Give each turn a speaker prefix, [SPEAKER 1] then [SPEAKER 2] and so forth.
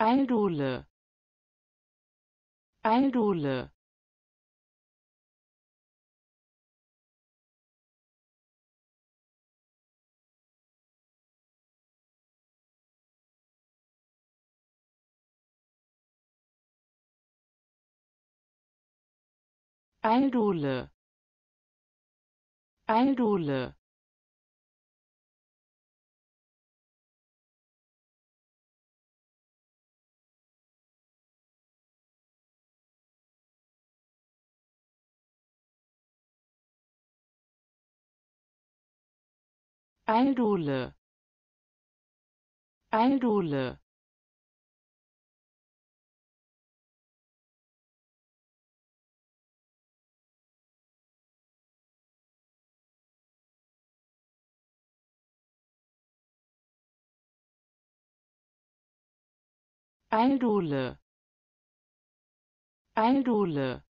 [SPEAKER 1] Aldole Aldole Aldole Aldole Aldole Aldole Aldole Aldole